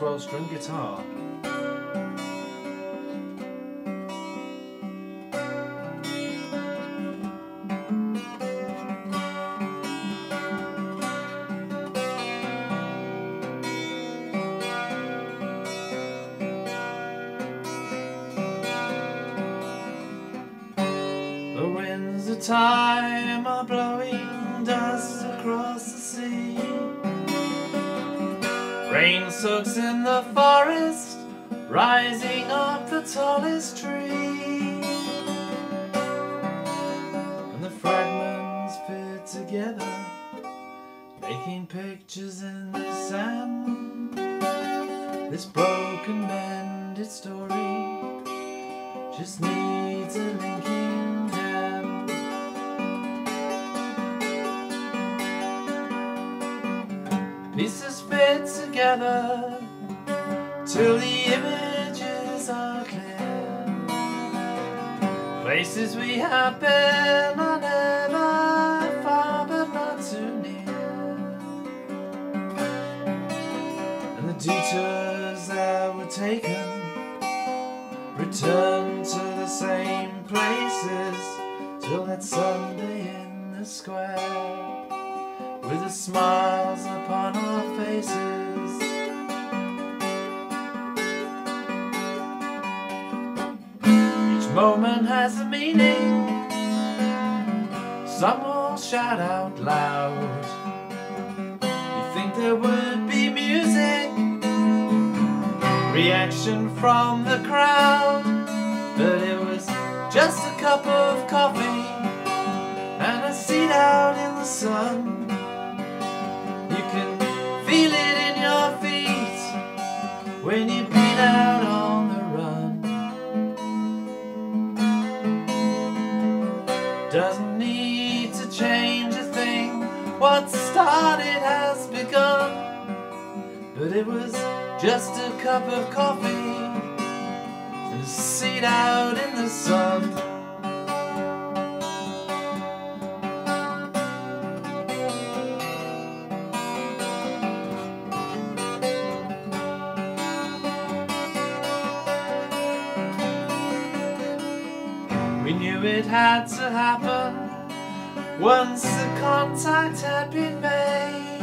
12 string guitar. The winds of time are blowing dust across the sea. Rain soaks in the forest, rising up the tallest tree. And the fragments fit together, making pictures in the sand. This broken mended story just needs a linking. Pieces fit together till the images are clear. Places we have been are never far but not too near. And the detours that were taken return to the same places till that Sunday in the square with the smiles upon our faces. Each moment has a meaning. Some will shout out loud. You think there would be music, reaction from the crowd, but it was just a cup of coffee and a seat out in the sun. Out on the run. Doesn't need to change a thing. What started has begun. But it was just a cup of coffee and a seat out in the sun. Knew it had to happen once the contact had been made.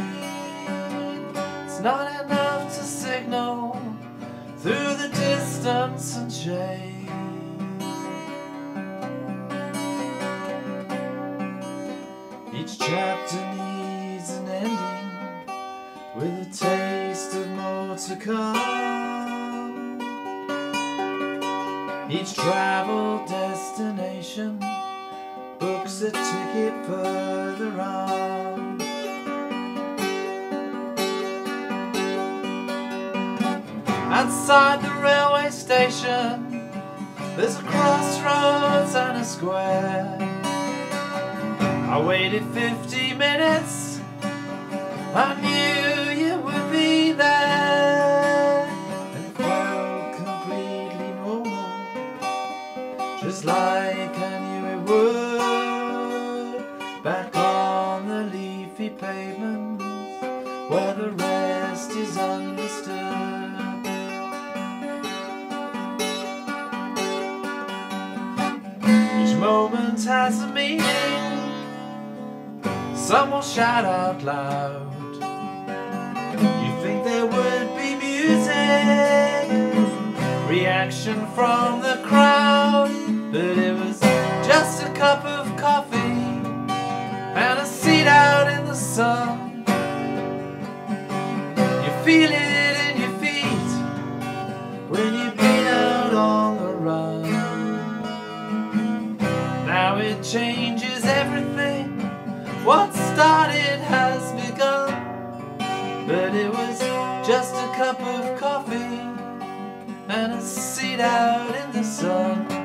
It's not enough to signal through the distance and shade. Each chapter needs an ending with a taste of more to come. Each travel destination books a ticket further on. Outside the railway station, there's a crossroads and a square. I waited 50 minutes, I knew just like I knew would. Back on the leafy pavements, where the rest is understood. Each moment has a meaning. Some will shout out loud. You think there would be music, reaction from the crowd, but it was just a cup of coffee and a seat out in the sun. You feel it in your feet when you've been out on the run. Now it changes everything. What started has begun. But it was just a cup of coffee and a seat out in the sun.